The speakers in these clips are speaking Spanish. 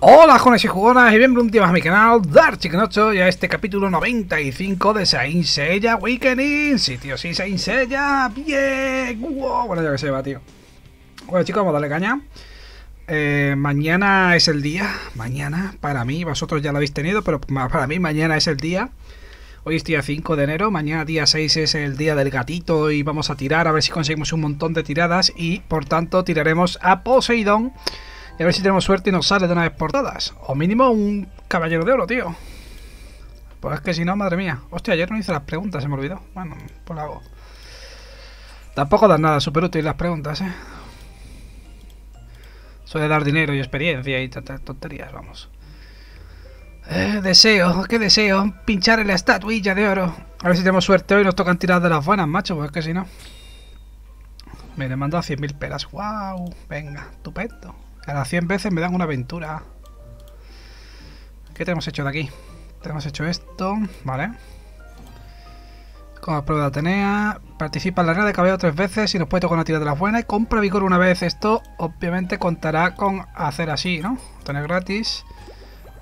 Hola jóvenes y jugonas y bienvenidos a mi canal Dark Chicken 8 y a este capítulo 95 de Saint Seiya Awakening Sí tío, sí, Saint Seiya, bien, wow. bueno ya que se va tío. Bueno chicos, vamos a darle caña. Eh, Mañana es el día, mañana para mí, vosotros ya lo habéis tenido pero para mí mañana es el día. Hoy es día 5 de enero, mañana día 6 es el día del gatito y vamos a tirar a ver si conseguimos un montón de tiradas y por tanto tiraremos a Poseidón y a ver si tenemos suerte y nos sale de una vez por todas. O mínimo un caballero de oro, tío. Pues es que si no, madre mía. Hostia, ayer no hice las preguntas, se me olvidó. Bueno, pues lo hago. Tampoco dan nada súper útil las preguntas, ¿eh? Suele dar dinero y experiencia y tonterías, vamos. Eh, deseo, qué deseo. Pinchar en la estatuilla de oro. A ver si tenemos suerte hoy nos tocan tirar de las buenas, macho. Pues es que si no. Me le mando a 100.000 pelas. ¡Wow! Venga, estupendo. Cada 100 veces me dan una aventura. ¿Qué tenemos hecho de aquí? Tenemos hecho esto, vale. Como prueba de Atenea. Participa en la arena de cabello tres veces y nos puede tocar una tira de las buenas. Y compra vigor una vez. Esto obviamente contará con hacer así, ¿no? Obtener gratis.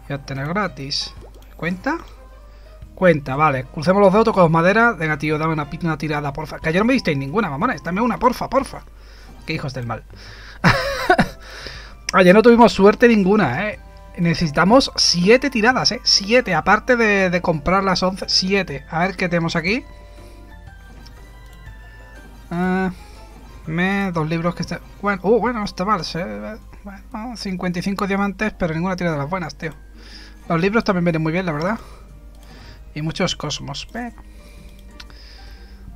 Y obtener gratis. ¿Cuenta? Cuenta, vale. Crucemos los dedos, con madera. Venga, tío, dame una, una tirada, porfa. Que ayer no me disteis ninguna, mamones. Dame una, porfa, porfa. Qué hijos del mal. Ayer no tuvimos suerte ninguna, ¿eh? Necesitamos 7 tiradas, ¿eh? 7, aparte de, comprar las 11, 7. A ver qué tenemos aquí. Uh, me, dos libros que están... Bueno, uh, bueno, no está mal. Bueno, 55 diamantes, pero ninguna tirada de las buenas, tío. Los libros también vienen muy bien, la verdad. Y muchos cosmos.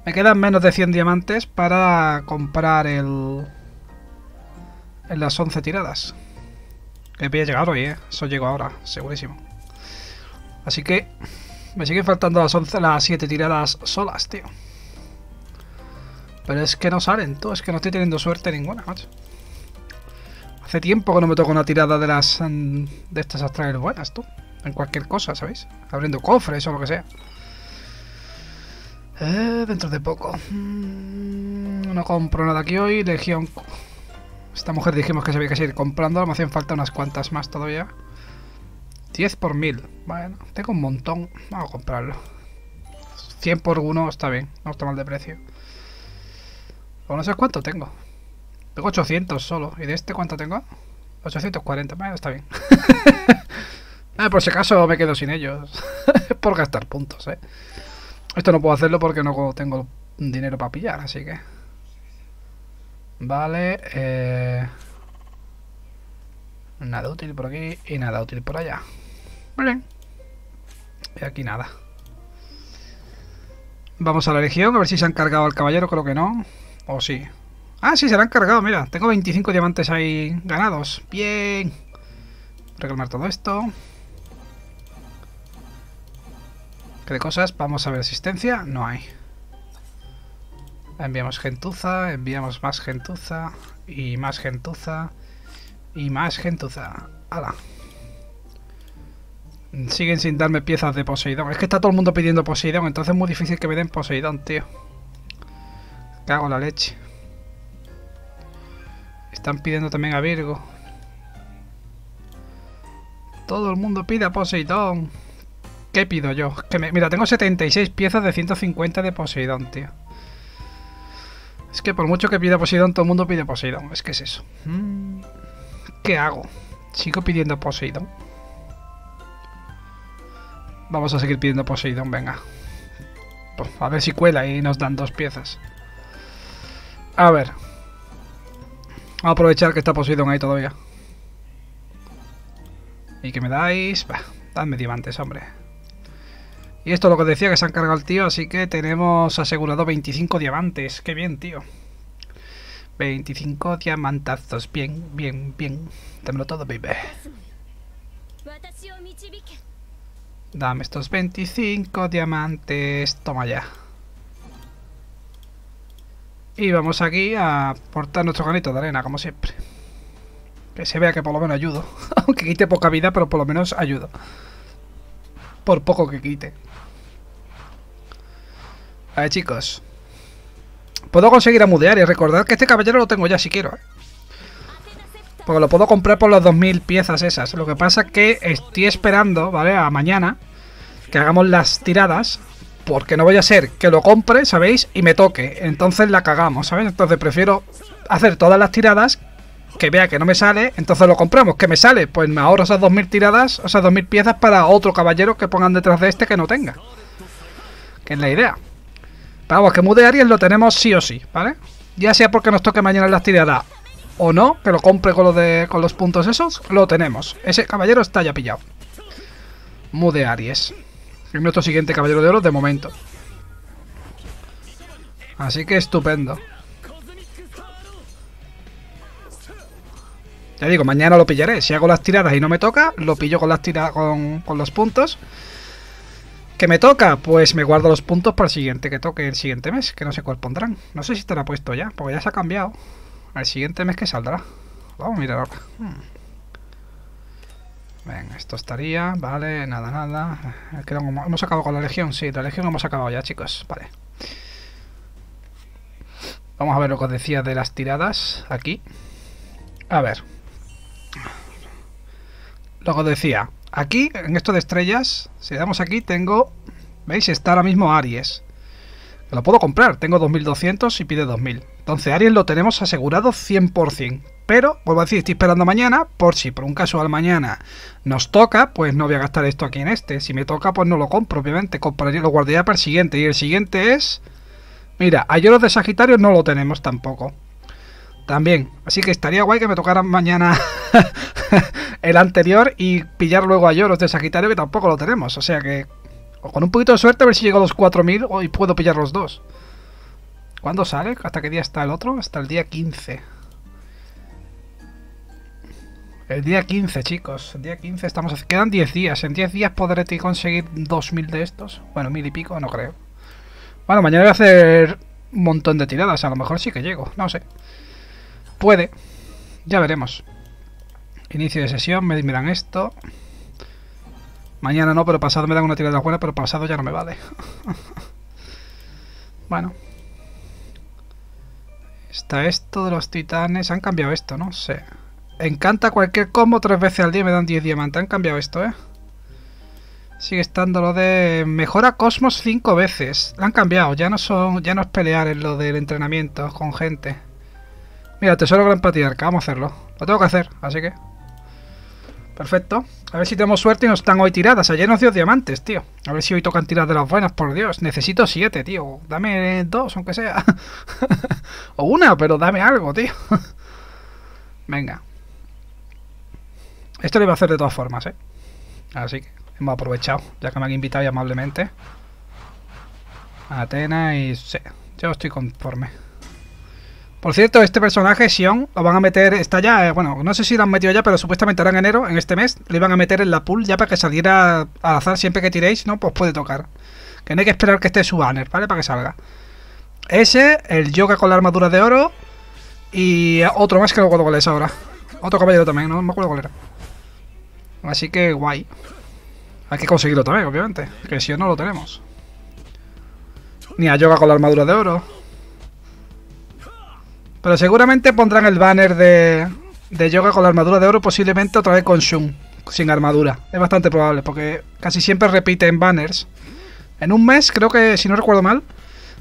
Me quedan menos de 100 diamantes para comprar el en las 11 tiradas. Que voy a llegar hoy, ¿eh? Eso llego ahora, segurísimo. Así que me siguen faltando las 11, las 7 tiradas solas, tío. Pero es que no salen, tú. Es que no estoy teniendo suerte ninguna, macho. Hace tiempo que no me toco una tirada de las mm, de estas astrales buenas, tú. En cualquier cosa, ¿sabéis? Abriendo cofres o lo que sea. Eh, dentro de poco. Mm, no compro nada aquí hoy. Legión esta mujer dijimos que se había que seguir comprando, me hacen falta unas cuantas más todavía. 10 por 1000. Bueno, tengo un montón. Vamos a comprarlo. 100 por 1 está bien, no está mal de precio. O no sé cuánto tengo. Tengo 800 solo. ¿Y de este cuánto tengo? 840. Bueno, está bien. ah, por si acaso me quedo sin ellos. por gastar puntos, eh. Esto no puedo hacerlo porque no tengo dinero para pillar, así que... Vale, eh... Nada útil por aquí y nada útil por allá. Vale. Y aquí nada. Vamos a la legión, a ver si se han cargado al caballero, creo que no. O sí. Ah, sí, se lo han cargado, mira. Tengo 25 diamantes ahí ganados. Bien. Reclamar todo esto. ¿Qué de cosas? Vamos a ver asistencia. No hay. Enviamos gentuza, enviamos más gentuza y más gentuza y más gentuza. ¡Hala! Siguen sin darme piezas de Poseidón. Es que está todo el mundo pidiendo Poseidón, entonces es muy difícil que me den Poseidón, tío. Cago la leche. Están pidiendo también a Virgo. Todo el mundo pide a Poseidón. ¿Qué pido yo? Que Mira, tengo 76 piezas de 150 de Poseidón, tío. Es que por mucho que pida Poseidón, todo el mundo pide Poseidón. Es que es eso. Mm, ¿Qué hago? ¿Sigo pidiendo Poseidón? Vamos a seguir pidiendo Poseidón, venga. Pues, a ver si cuela y nos dan dos piezas. A ver. Vamos a aprovechar que está Poseidón ahí todavía. Y que me dais... Bah, dadme diamantes, hombre. Y esto es lo que decía, que se han cargado el tío, así que tenemos asegurado 25 diamantes. Qué bien, tío. 25 diamantazos. Bien, bien, bien. Dámelo todo, baby. Dame estos 25 diamantes. Toma ya. Y vamos aquí a portar nuestro granito de arena, como siempre. Que se vea que por lo menos ayudo. Aunque quite poca vida, pero por lo menos ayudo. Por poco que quite. A ver, chicos. Puedo conseguir amudear y recordad que este caballero lo tengo ya si quiero, ¿eh? Porque lo puedo comprar por las 2000 piezas esas. Lo que pasa es que estoy esperando, ¿vale? A mañana que hagamos las tiradas. Porque no voy a ser que lo compre, ¿sabéis? Y me toque. Entonces la cagamos, ¿sabéis? Entonces prefiero hacer todas las tiradas. Que vea que no me sale, entonces lo compramos. Que me sale, pues me ahorro esas 2000 tiradas, esas 2000 piezas para otro caballero que pongan detrás de este que no tenga. Que es la idea. Vamos, que Mude Aries lo tenemos sí o sí, ¿vale? Ya sea porque nos toque mañana las tiradas o no, que lo compre con, con los puntos esos, lo tenemos. Ese caballero está ya pillado. Mude Aries. Es nuestro siguiente caballero de oro de momento. Así que estupendo. Ya digo, mañana lo pillaré. Si hago las tiradas y no me toca, lo pillo con las tiradas con, con los puntos. ¿Que me toca? Pues me guardo los puntos para el siguiente que toque el siguiente mes, que no sé cuál pondrán. No sé si estará puesto ya, porque ya se ha cambiado. Al siguiente mes que saldrá. Vamos a mirar ahora. Hmm. Venga, esto estaría, vale, nada, nada. Hemos acabado con la legión, sí, la legión hemos acabado ya, chicos, vale. Vamos a ver lo que os decía de las tiradas aquí. A ver. Lo que os decía. Aquí, en esto de estrellas, si le damos aquí, tengo... ¿Veis? Está ahora mismo Aries. Lo puedo comprar, tengo 2200 y pide 2000. Entonces Aries lo tenemos asegurado 100%. Pero, vuelvo a decir, estoy esperando mañana, por si por un caso al mañana nos toca, pues no voy a gastar esto aquí en este. Si me toca, pues no lo compro, obviamente. Compraría, lo guardaría para el siguiente. Y el siguiente es... Mira, a Lloros de Sagitario no lo tenemos tampoco. También. Así que estaría guay que me tocara mañana el anterior y pillar luego a Lloros de Sagitario, que tampoco lo tenemos. O sea que con un poquito de suerte a ver si llego a los 4000 y puedo pillar los dos. ¿Cuándo sale? ¿Hasta qué día está el otro? Hasta el día 15. El día 15, chicos. El día 15 estamos... Quedan 10 días. En 10 días podré conseguir 2000 de estos. Bueno, mil y pico, no creo. Bueno, mañana voy a hacer un montón de tiradas. A lo mejor sí que llego. No sé. Puede. Ya veremos. Inicio de sesión. Me, me dan esto. Mañana no, pero pasado me dan una tirada buena, pero pasado ya no me vale. bueno. Está esto de los titanes. Han cambiado esto, no sé. Encanta cualquier combo tres veces al día me dan 10 diamantes. Han cambiado esto, ¿eh? Sigue estando lo de mejora Cosmos cinco veces. Lo han cambiado. Ya no son, ya no es pelear en lo del entrenamiento con gente. Mira, tesoro gran patriarca. Vamos a hacerlo. Lo tengo que hacer, así que... Perfecto. A ver si tenemos suerte y nos están hoy tiradas. Ayer nos dio diamantes, tío. A ver si hoy tocan tiradas de las buenas, por Dios. Necesito siete, tío. Dame dos, aunque sea. o una, pero dame algo, tío. Venga. Esto lo iba a hacer de todas formas, ¿eh? Así que hemos aprovechado, ya que me han invitado amablemente. Atena y... Sí, yo estoy conforme. Por cierto, este personaje, Sion, lo van a meter, está ya, eh, bueno, no sé si lo han metido ya, pero supuestamente ahora en enero, en este mes, lo iban a meter en la pool ya para que saliera al azar siempre que tiréis, ¿no? Pues puede tocar. Que no hay que esperar que esté su banner, ¿vale? Para que salga. Ese, el yoga con la armadura de oro y otro más que no recuerdo cuál es ahora. Otro caballero también, no me acuerdo cuál era. Así que guay. Hay que conseguirlo también, obviamente, que si no lo tenemos. Ni a yoga con la armadura de oro. Pero seguramente pondrán el banner de, de Yoga con la armadura de oro, posiblemente otra vez con Shun, sin armadura. Es bastante probable, porque casi siempre repiten banners. En un mes, creo que, si no recuerdo mal,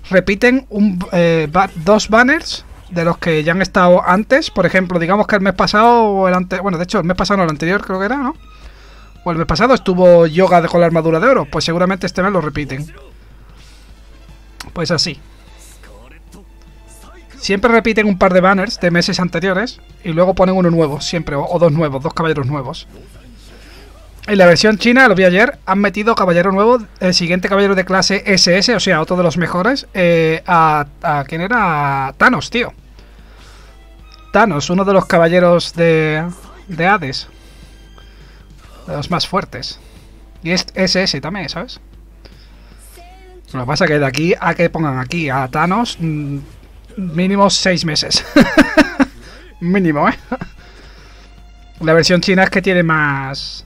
repiten un, eh, dos banners de los que ya han estado antes. Por ejemplo, digamos que el mes pasado o el anterior... Bueno, de hecho, el mes pasado no, el anterior creo que era, ¿no? O el mes pasado estuvo Yoga con la armadura de oro. Pues seguramente este mes lo repiten. Pues así. Siempre repiten un par de banners de meses anteriores y luego ponen uno nuevo, siempre, o, dos nuevos, dos caballeros nuevos. En la versión china, lo vi ayer, han metido caballero nuevo, el siguiente caballero de clase SS, o sea, otro de los mejores, eh, a, a... ¿Quién era? A Thanos, tío. Thanos, uno de los caballeros de, de Hades. De los más fuertes. Y es SS también, ¿sabes? Lo que pasa es que de aquí a que pongan aquí a Thanos... Mínimo seis meses. mínimo, ¿eh? La versión china es que tiene más...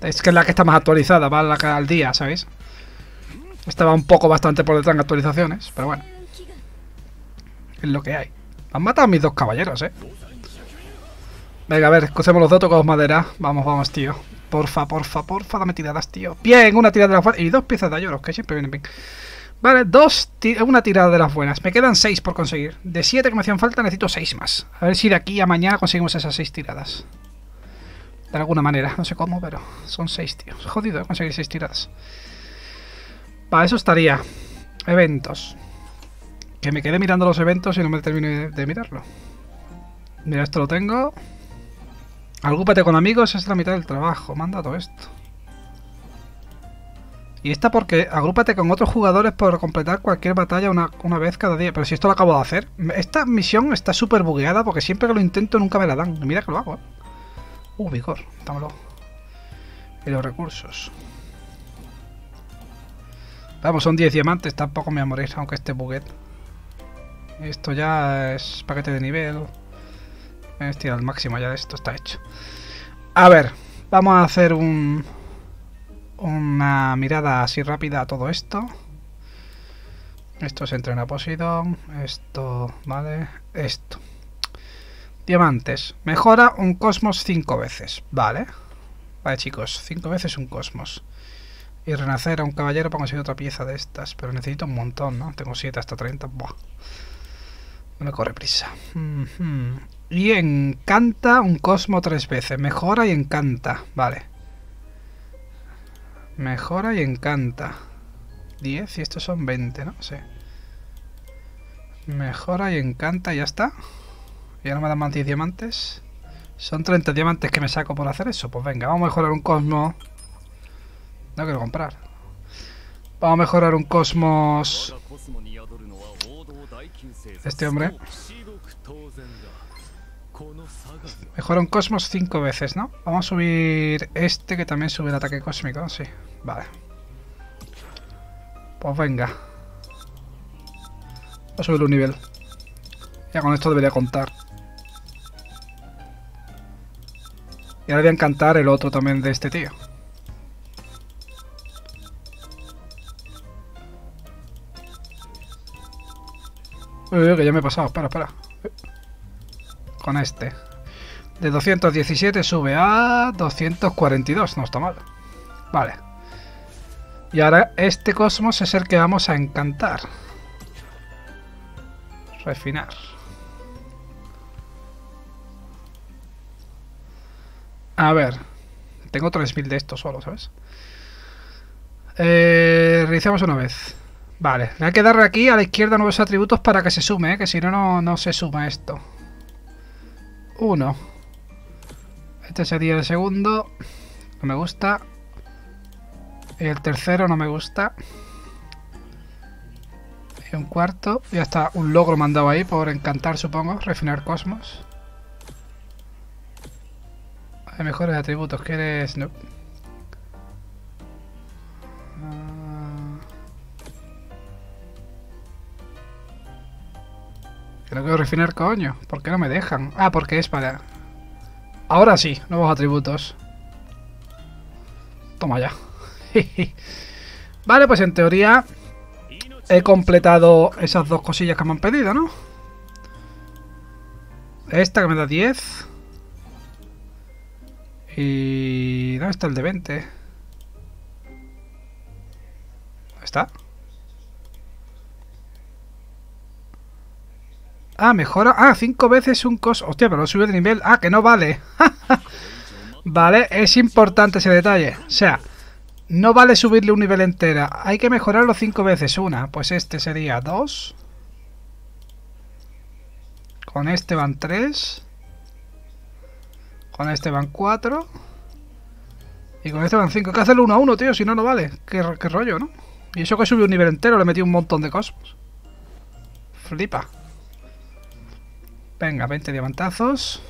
Es que es la que está más actualizada, va la al día, ¿sabéis? Estaba un poco bastante por detrás en actualizaciones, pero bueno. Es lo que hay. Han matado a mis dos caballeros, ¿eh? Venga, a ver, cosemos los dos, tocamos madera. Vamos, vamos, tío. Porfa, porfa, porfa, dame tiradas, tío. Bien, una tirada de las buenas. Y dos piezas de lloros, que siempre vienen bien. Vale, dos, una tirada de las buenas. Me quedan seis por conseguir. De siete que me hacían falta, necesito seis más. A ver si de aquí a mañana conseguimos esas seis tiradas. De alguna manera, no sé cómo, pero son seis, tío. Jodido, ¿eh? conseguir seis tiradas. Para eso estaría. Eventos. Que me quedé mirando los eventos y no me termino de mirarlo. Mira, esto lo tengo. Agrúpate con amigos es la mitad del trabajo. Manda todo esto. Y esta porque agrúpate con otros jugadores por completar cualquier batalla una, vez cada día. Pero si esto lo acabo de hacer. Esta misión está súper bugueada porque siempre que lo intento nunca me la dan. mira que lo hago, ¿eh? Uh, vigor. Dámelo. Y los recursos. Vamos, son 10 diamantes. Tampoco me voy a morir, aunque esté buguet. Esto ya es paquete de nivel. Estoy al máximo ya esto, está hecho. A ver, vamos a hacer un, una mirada así rápida a todo esto. Esto se entrena Poseidon. Esto, vale. Esto. Diamantes. Mejora un cosmos 5 veces. Vale. Vale, chicos. 5 veces un cosmos. Y renacer a un caballero para conseguir otra pieza de estas. Pero necesito un montón, ¿no? Tengo 7 hasta 30. Buah. No me corre prisa. Y encanta un cosmo tres veces. Mejora y encanta. Vale. Mejora y encanta. 10 y estos son 20, ¿no? Sí. Mejora y encanta y ya está. Ya no me dan más 10 diamantes. Son 30 diamantes que me saco por hacer eso. Pues venga, vamos a mejorar un cosmo. No quiero comprar. Vamos a mejorar un cosmos este hombre. Mejora un cosmos cinco veces, ¿no? Vamos a subir este que también sube el ataque cósmico, sí. Vale. Pues venga. Voy a subir un nivel. Ya con esto debería contar. Y ahora voy a encantar el otro también de este tío. Uy, que ya me he pasado, espera, espera. Con este. De 217 sube a 242, no está mal. Vale. Y ahora este cosmos es el que vamos a encantar. Refinar. A ver. Tengo 3000 de estos solo, ¿sabes? Eh, realizamos una vez. Vale, le hay que aquí a la izquierda nuevos atributos para que se sume, ¿eh? que si no, no se suma esto. Uno. Este sería el segundo. No me gusta. El tercero no me gusta. Y un cuarto. Ya está un logro mandado ahí por encantar, supongo. Refinar cosmos. Hay mejores atributos. ¿Quieres...? No. No quiero refinar, coño. ¿Por qué no me dejan? Ah, porque es para... Ahora sí, nuevos atributos. Toma ya. vale, pues en teoría he completado esas dos cosillas que me han pedido, ¿no? Esta que me da 10. Y... ¿Dónde está el de 20? ¿Dónde está? Ah, mejora. Ah, cinco veces un cos. Hostia, pero sube de nivel. Ah, que no vale. vale, es importante ese detalle. O sea, no vale subirle un nivel entera. Hay que mejorarlo cinco veces. Una, pues este sería dos. Con este van tres. Con este van cuatro. Y con este van cinco. Hay que hacerlo uno a uno, tío. Si no, no vale. Qué, qué rollo, ¿no? Y eso que subió un nivel entero. Le metí un montón de cosmos. Flipa. Venga, 20 diamantazos.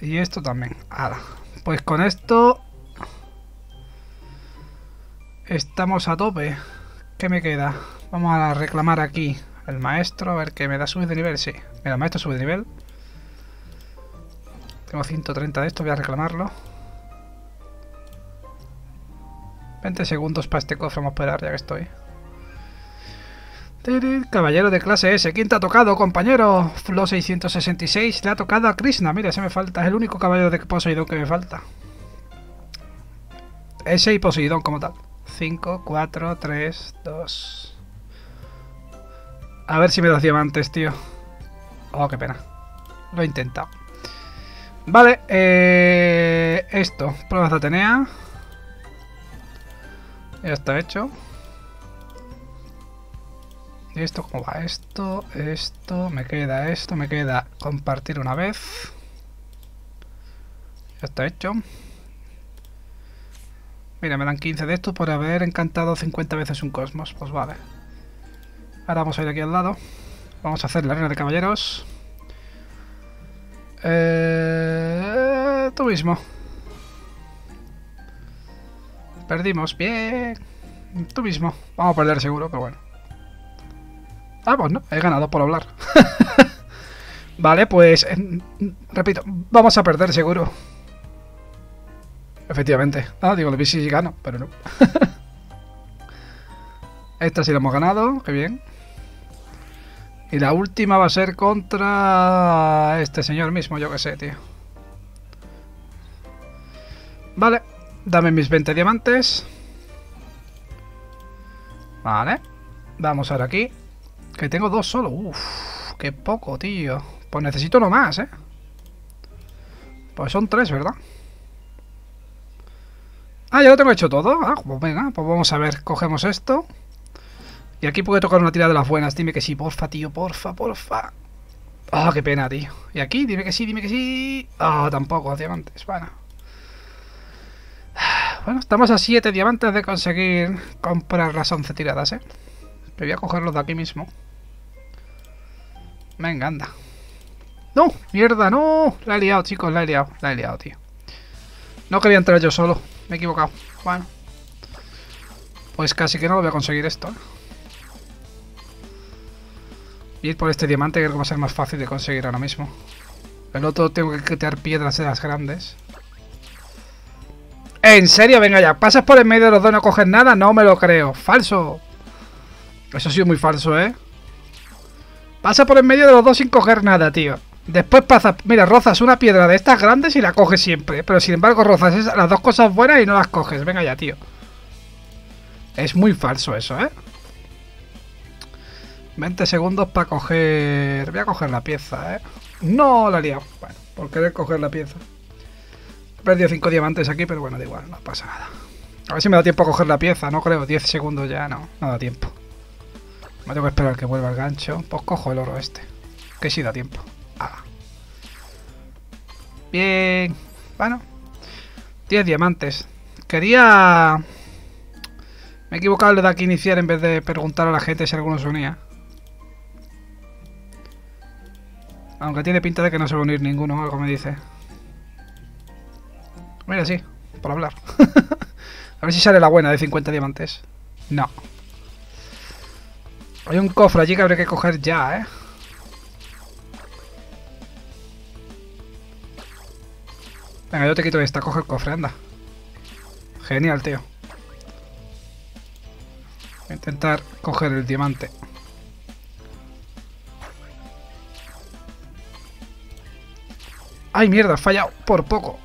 Y esto también. Ahora, pues con esto... Estamos a tope. ¿Qué me queda? Vamos a reclamar aquí el maestro. A ver que me da subir de nivel. Sí, mira, el maestro sube de nivel. Tengo 130 de esto, voy a reclamarlo. 20 segundos para este cofre, vamos a esperar ya que estoy. Caballero de clase S. ¿Quién te ha tocado, compañero? Flo 666. Le ha tocado a Krishna. Mira, ese me falta. Es el único caballero de Poseidón que me falta. Ese y Poseidón como tal. 5, 4, 3, 2. A ver si me das diamantes, tío. Oh, qué pena. Lo he intentado. Vale, eh, esto. Pruebas de Atenea. Ya está hecho. ¿Y esto cómo va? Esto, esto, me queda esto, me queda compartir una vez. Ya está hecho. Mira, me dan 15 de estos por haber encantado 50 veces un cosmos. Pues vale. Ahora vamos a ir aquí al lado. Vamos a hacer la arena de caballeros. Eh, tú mismo. Perdimos. Bien. Tú mismo. Vamos a perder seguro, pero bueno. Ah, pues no. He ganado por hablar. vale, pues... repito. Vamos a perder seguro. Efectivamente. Ah, digo, vi si gano, pero no. Esta sí la hemos ganado. Qué bien. Y la última va a ser contra este señor mismo, yo que sé, tío. Vale, dame mis 20 diamantes. Vale, vamos ahora aquí. Que tengo dos solo. Uf, qué poco, tío. Pues necesito uno más, ¿eh? Pues son tres, ¿verdad? Ah, ya lo tengo hecho todo. Ah, pues venga, pues vamos a ver. Cogemos esto. Y aquí puede tocar una tira de las buenas. Dime que sí, porfa, tío, porfa, porfa. Ah, qué pena, tío. Y aquí, dime que sí, dime que sí. Ah, tampoco, diamantes. Bueno. Bueno, estamos a 7 diamantes de conseguir comprar las 11 tiradas, ¿eh? Me voy a cogerlos de aquí mismo. Venga, anda. ¡No! ¡Mierda, no! La he liado, chicos, la he liado. La he liado, tío. No quería entrar yo solo. Me he equivocado. Bueno. Pues casi que no lo voy a conseguir esto, ¿eh? ir por este diamante creo que va a ser más fácil de conseguir ahora mismo. El otro tengo que quitar piedras de las grandes. ¿En serio? Venga ya. ¿Pasas por el medio de los dos y no coges nada? No me lo creo. Falso. Eso ha sido muy falso, ¿eh? Pasa por el medio de los dos sin coger nada, tío. Después pasas... Mira, rozas una piedra de estas grandes y la coges siempre. Pero sin embargo rozas las dos cosas buenas y no las coges. Venga ya, tío. Es muy falso eso, ¿eh? 20 segundos para coger... Voy a coger la pieza, ¿eh? No, la he liado. Bueno, por querer coger la pieza. He perdido 5 diamantes aquí, pero bueno, da igual, no pasa nada. A ver si me da tiempo a coger la pieza, no creo. 10 segundos ya, no, no da tiempo. Me tengo que esperar que vuelva el gancho. Pues cojo el oro este. Que sí da tiempo. Ah. Bien. Bueno. 10 diamantes. Quería... Me he equivocado le da que iniciar en vez de preguntar a la gente si alguno se unía. Aunque tiene pinta de que no se va a unir ninguno, algo me dice. Mira, sí, por hablar. a ver si sale la buena de 50 diamantes. No. Hay un cofre allí que habría que coger ya, ¿eh? Venga, yo te quito esta, coge el cofre, anda. Genial, tío. Voy a intentar coger el diamante. ¡Ay, mierda! Fallado por poco.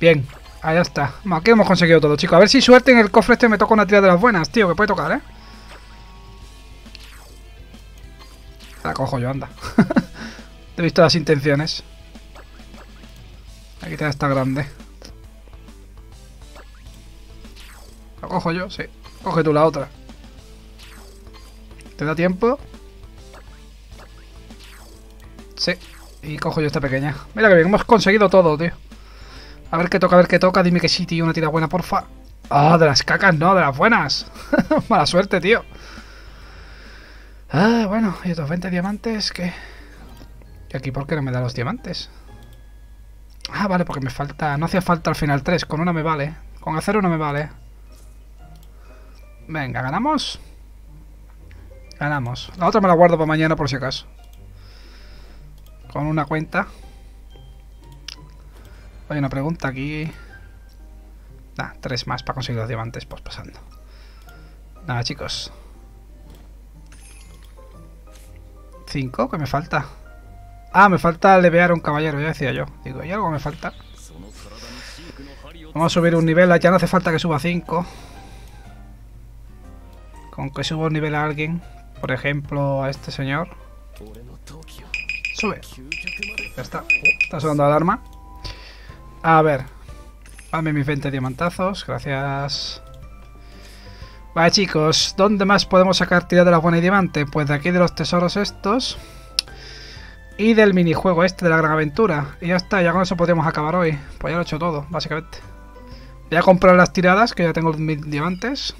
Bien, ahí está. Aquí hemos conseguido todo, chicos. A ver si suerte en el cofre este me toca una tira de las buenas, tío. Que puede tocar, ¿eh? La cojo yo, anda. He visto las intenciones. Aquí está esta grande. La cojo yo, sí. Coge tú la otra. ¿Te da tiempo? Sí. Y cojo yo esta pequeña. Mira que bien, hemos conseguido todo, tío. A ver qué toca, a ver qué toca. Dime que sí, tío. Una tira buena, porfa. Ah, de las cacas, no, de las buenas. Mala suerte, tío. Ah, bueno, y otros 20 diamantes, ¿qué? ¿Y aquí por qué no me da los diamantes? Ah, vale, porque me falta... No hacía falta al final 3, con una me vale. Con acero no me vale. Venga, ¿ganamos? Ganamos. La otra me la guardo para mañana por si acaso con una cuenta. Hay una pregunta aquí. Ah, tres más para conseguir los diamantes, pues pasando. Nada, chicos. 5, que me falta. Ah, me falta levear un caballero, ya decía yo. Digo, ¿hay algo me falta? Vamos a subir un nivel, ya no hace falta que suba 5. Con que suba un nivel a alguien, por ejemplo a este señor. Sube. Ya está. Uh, está sonando la alarma. A ver. Dame mis 20 diamantazos, gracias. Vale chicos, ¿dónde más podemos sacar tira de la buena y diamante? Pues de aquí de los tesoros estos. Y del minijuego este de la gran aventura. Y ya está, ya con eso podríamos acabar hoy. Pues ya lo he hecho todo, básicamente. Voy a comprar las tiradas, que ya tengo mis diamantes.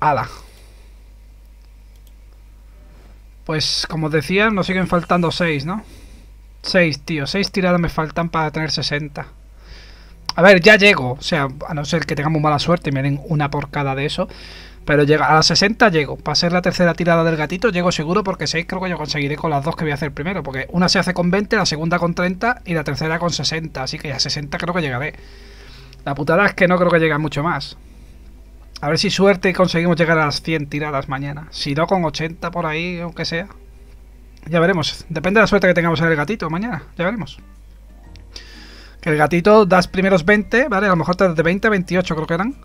¡Hala! Pues como decía, nos siguen faltando 6, ¿no? 6, tío. 6 tiradas me faltan para tener 60. A ver, ya llego. O sea, a no ser que tengamos mala suerte y me den una por cada de eso. Pero llega, a las 60 llego. Para ser la tercera tirada del gatito llego seguro porque 6 creo que yo conseguiré con las dos que voy a hacer primero. Porque una se hace con 20, la segunda con 30 y la tercera con 60. Así que a 60 creo que llegaré. La putada es que no creo que llegue mucho más. A ver si suerte conseguimos llegar a las 100 tiradas mañana. Si no, con 80 por ahí, aunque sea. Ya veremos. Depende de la suerte que tengamos en el gatito mañana. Ya veremos. Que el gatito das primeros 20, ¿vale? A lo mejor te de 20 a 28 creo que eran.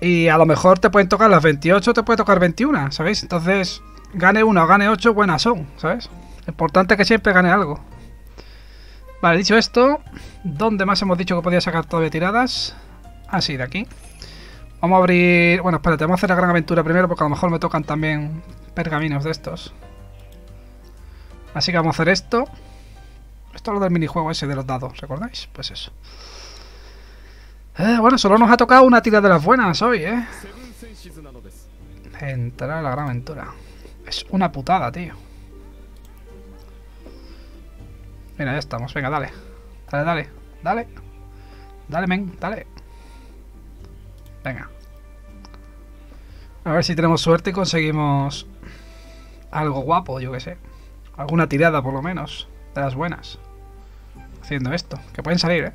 Y a lo mejor te pueden tocar las 28, te puede tocar 21, ¿sabéis? Entonces, gane 1 o gane 8, buenas son, ¿sabes? Importante que siempre gane algo. Vale, dicho esto, ¿dónde más hemos dicho que podía sacar todavía tiradas? Así, ah, de aquí. Vamos a abrir... Bueno, espérate, vamos a hacer la gran aventura primero porque a lo mejor me tocan también pergaminos de estos. Así que vamos a hacer esto. Esto es lo del minijuego ese de los dados, ¿recordáis? Pues eso. Eh, bueno, solo nos ha tocado una tira de las buenas hoy, ¿eh? Entrar a la gran aventura. Es una putada, tío. Mira, ya estamos. Venga, dale. Dale, dale. Dale. Dale, men. Dale. Venga. A ver si tenemos suerte y conseguimos algo guapo, yo que sé. Alguna tirada, por lo menos. De las buenas. Haciendo esto. Que pueden salir, ¿eh?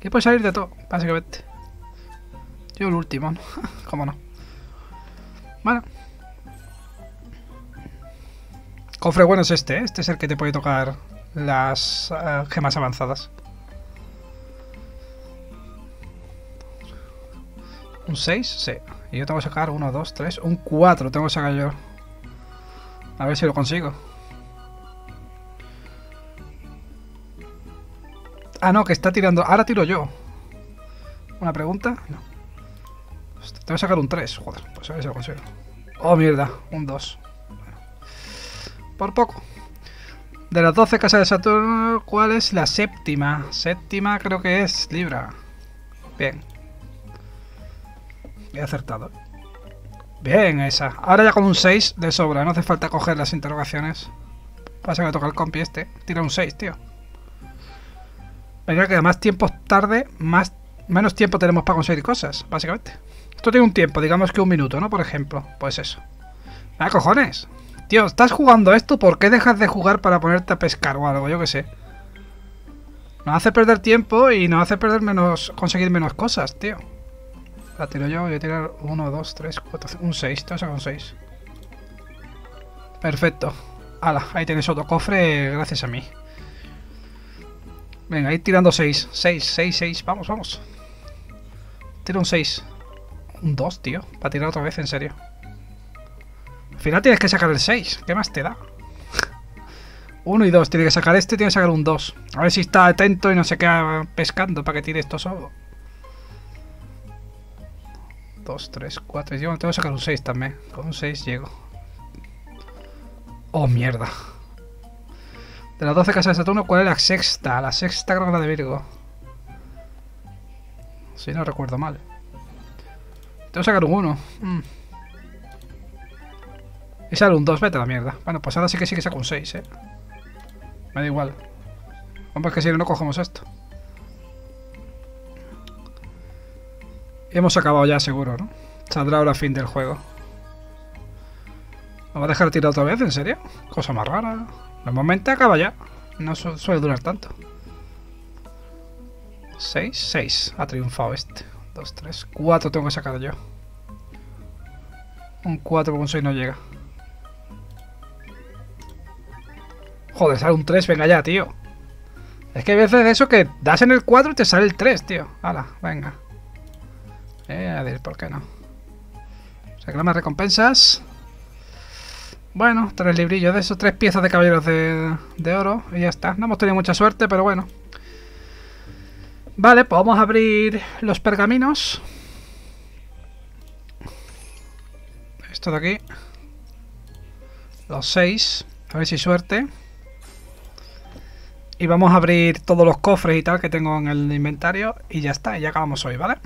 Que puede salir de todo, básicamente. Yo el último, ¿no? ¿Cómo no? Bueno. Cofre bueno es este, ¿eh? Este es el que te puede tocar las uh, gemas avanzadas. ¿Un 6? Sí. Y yo tengo que sacar 1, 2, 3, un 4 tengo que sacar yo. A ver si lo consigo. Ah, no, que está tirando. Ahora tiro yo. ¿Una pregunta? No. Tengo que sacar un 3. Joder, pues a ver si lo consigo. Oh, mierda. Un 2. Por poco. De las 12 casas de Saturno, ¿cuál es la séptima? Séptima creo que es Libra. Bien. He acertado. Bien, esa. Ahora ya con un 6 de sobra. No hace falta coger las interrogaciones. Pasa que toca el compi este. Tira un 6, tío. Venga, que más tiempo tarde, más, menos tiempo tenemos para conseguir cosas, básicamente. Esto tiene un tiempo, digamos que un minuto, ¿no? Por ejemplo, pues eso. ¡Ah, cojones! Tío, estás jugando esto, ¿por qué dejas de jugar para ponerte a pescar o algo? Yo qué sé. Nos hace perder tiempo y nos hace perder menos, conseguir menos cosas, tío. La tiro yo, voy a tirar 1, 2, 3, 4, un 6, todo eso con 6. Perfecto. Hala, ahí tienes otro cofre gracias a mí. Venga, ahí tirando 6. 6, 6, 6. Vamos, vamos. Tira un 6. Un 2, tío. Para tirar otra vez, en serio. Al final tienes que sacar el 6. ¿Qué más te da? 1 y 2. Tiene que sacar este tiene que sacar un 2. A ver si está atento y no se queda pescando para que tire esto solo. 2, 3, 4. Yo tengo que sacar un 6 también. Con un 6 llego. Oh, mierda. De las 12 casas de Saturno, ¿cuál es la sexta? La sexta creo de Virgo. Si no recuerdo mal. Tengo que sacar un 1. Mm. Y sale un 2, vete a la mierda. Bueno, pues ahora sí que sí que saco un 6, eh. Me da igual. Es que si no, no cogemos esto. Hemos acabado ya, seguro, ¿no? Saldrá ahora fin del juego. ¿Me va a dejar tirar otra vez? ¿En serio? Cosa más rara. Normalmente acaba ya. No suele durar tanto. 6, 6. Ha triunfado este. 2, 3, 4 tengo que sacar yo. Un 4 con un 6 no llega. Joder, sale un 3, venga ya, tío. Es que hay veces de eso que das en el 4 y te sale el 3, tío. Hala, venga. Eh, a ver, ¿por qué no? Reclama recompensas. Bueno, tres librillos de esos, tres piezas de caballeros de, de oro y ya está. No hemos tenido mucha suerte, pero bueno. Vale, pues vamos a abrir los pergaminos. Esto de aquí. Los seis. A ver si suerte. Y vamos a abrir todos los cofres y tal que tengo en el inventario. Y ya está, y ya acabamos hoy, ¿vale?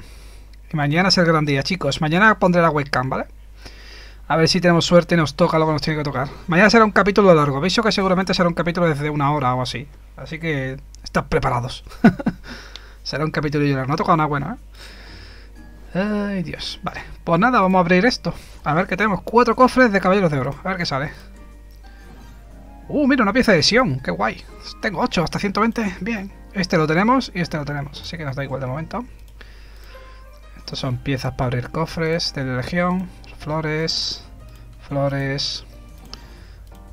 Y mañana es el gran día, chicos. Mañana pondré la webcam, ¿vale? A ver si tenemos suerte y nos toca lo que nos tiene que tocar. Mañana será un capítulo largo. Veis que seguramente será un capítulo desde una hora o así. Así que estad preparados. será un capítulo largo. No ha tocado nada bueno, ¿eh? Ay, Dios. Vale. Pues nada, vamos a abrir esto. A ver que tenemos. Cuatro cofres de caballeros de oro. A ver qué sale. Uh, mira, una pieza de Sion. Qué guay. Tengo 8 hasta 120. Bien. Este lo tenemos y este lo tenemos. Así que nos da igual de momento. Estos son piezas para abrir cofres de la legión. Flores. Flores.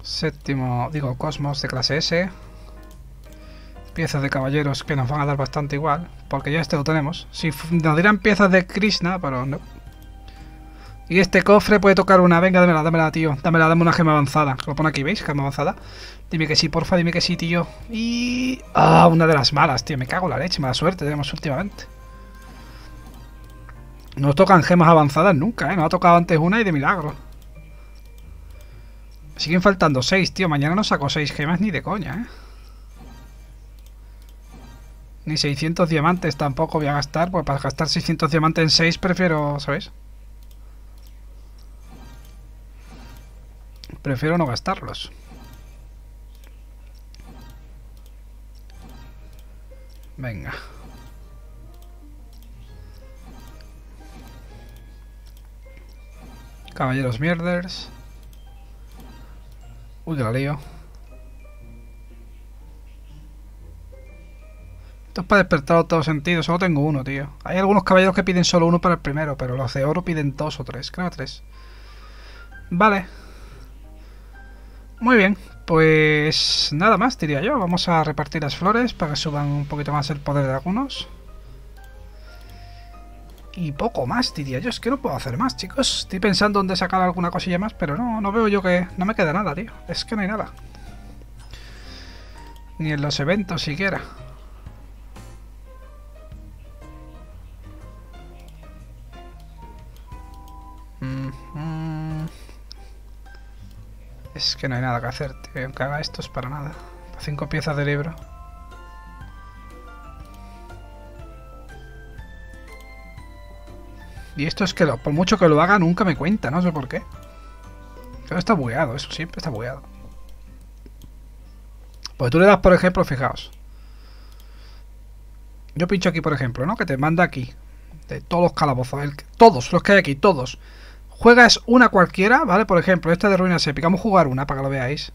Séptimo, digo, cosmos de clase S. Piezas de caballeros que nos van a dar bastante igual. Porque ya este lo tenemos. Si nos dirán piezas de Krishna, pero no. Y este cofre puede tocar una. Venga, dámela, dámela, tío. Dámela, dame una gema avanzada. Lo pone aquí, ¿veis? Gema avanzada. Dime que sí, porfa, dime que sí, tío. Y... Ah, una de las malas, tío. Me cago en la leche, mala suerte tenemos últimamente. No tocan gemas avanzadas nunca, ¿eh? No ha tocado antes una y de milagro. siguen faltando seis, tío. Mañana no saco seis gemas ni de coña, ¿eh? Ni 600 diamantes tampoco voy a gastar. Pues para gastar 600 diamantes en 6 prefiero, ¿sabéis? Prefiero no gastarlos. Venga. Caballeros mierders. Uy, la lío. Esto es para despertar todo sentido. Solo tengo uno, tío. Hay algunos caballeros que piden solo uno para el primero, pero los de oro piden dos o tres. Creo tres. Vale. Muy bien. Pues nada más, diría yo. Vamos a repartir las flores para que suban un poquito más el poder de algunos. Y poco más, diría yo. Es que no puedo hacer más, chicos. Estoy pensando en sacar alguna cosilla más, pero no, no veo yo que... No me queda nada, tío. Es que no hay nada. Ni en los eventos siquiera. Es que no hay nada que hacer, tío. Aunque haga esto es para nada. Cinco piezas de libro. Y esto es que por mucho que lo haga nunca me cuenta, no sé por qué. Pero está bugueado, eso siempre está bugueado. Pues tú le das, por ejemplo, fijaos. Yo pincho aquí, por ejemplo, ¿no? Que te manda aquí. De todos los calabozos. todos los que hay aquí, todos. Juegas una cualquiera, ¿vale? Por ejemplo, esta de ruinas épicas. Vamos a jugar una para que lo veáis.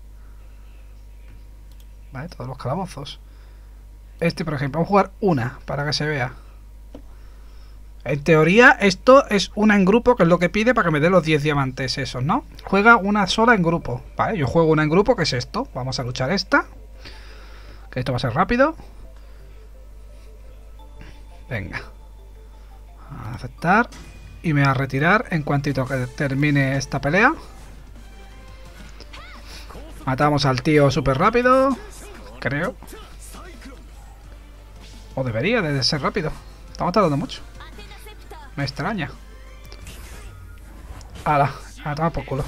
¿Vale? Todos los calabozos. Este, por ejemplo, vamos a jugar una para que se vea. En teoría, esto es una en grupo, que es lo que pide para que me dé los 10 diamantes esos, ¿no? Juega una sola en grupo. Vale, yo juego una en grupo, que es esto. Vamos a luchar esta. Que esto va a ser rápido. Venga. A aceptar. Y me voy a retirar en cuantito que termine esta pelea. Matamos al tío súper rápido. Creo. O debería de ser rápido. Estamos tardando mucho. Me extraña. Hala, a tomar por culo.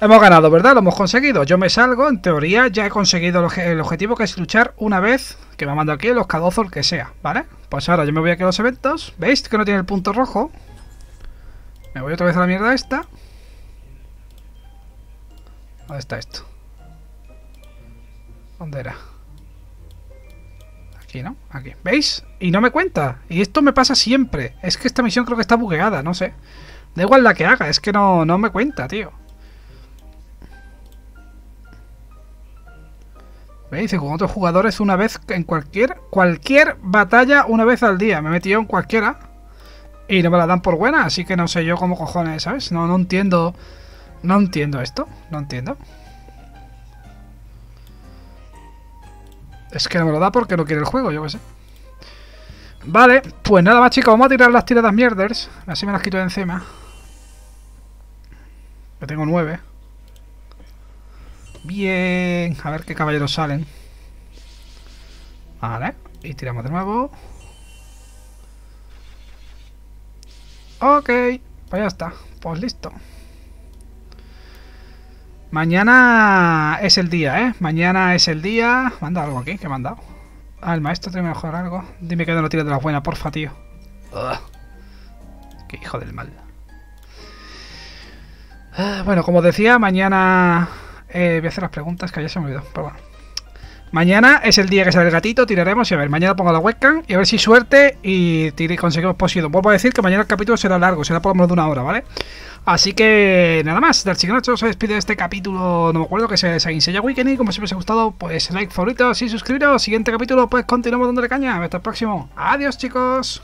Hemos ganado, ¿verdad? Lo hemos conseguido. Yo me salgo, en teoría ya he conseguido el, objetivo que es luchar una vez que me mando aquí los cadozos, el que sea, ¿vale? Pues ahora yo me voy aquí a los eventos. ¿Veis que no tiene el punto rojo? Me voy otra vez a la mierda esta. ¿Dónde está esto? ¿Dónde era? ¿No? Aquí. ¿Veis? Y no me cuenta. Y esto me pasa siempre. Es que esta misión creo que está bugueada, no sé. Da igual la que haga, es que no, no me cuenta, tío. ¿Veis? Con otros jugadores una vez en cualquier cualquier batalla una vez al día. Me he metido en cualquiera. y no me la dan por buena, así que no sé yo cómo cojones, ¿sabes? No, no entiendo. No entiendo esto, no entiendo. Es que no me lo da porque no quiere el juego, yo qué sé. Vale, pues nada más chicos, vamos a tirar las tiradas mierders. Así me las quito de encima. Que tengo nueve. Bien, a ver qué caballeros salen. Vale, y tiramos de nuevo. Ok, pues ya está. Pues listo. Mañana es el día, ¿eh? Mañana es el día... Manda algo aquí? ¿Qué me han dado? Ah, el maestro tiene mejor algo. Dime que no lo tires de la buena, porfa, tío. Qué hijo del mal. Ah, bueno, como decía, mañana... Eh, voy a hacer las preguntas que ya se me olvidó, pero bueno. Mañana es el día que sale el gatito, tiraremos y a ver, mañana pongo la webcam y a ver si suerte y conseguimos posible. Vuelvo a decir que mañana el capítulo será largo, será por lo menos de una hora, ¿vale? Así que nada más, del Nacho se despide de este capítulo, no me acuerdo que sea de Seiya Weekend y como siempre os ha gustado, pues like, favoritos y suscribiros. Siguiente capítulo, pues continuamos dándole caña. Hasta el próximo. Adiós chicos.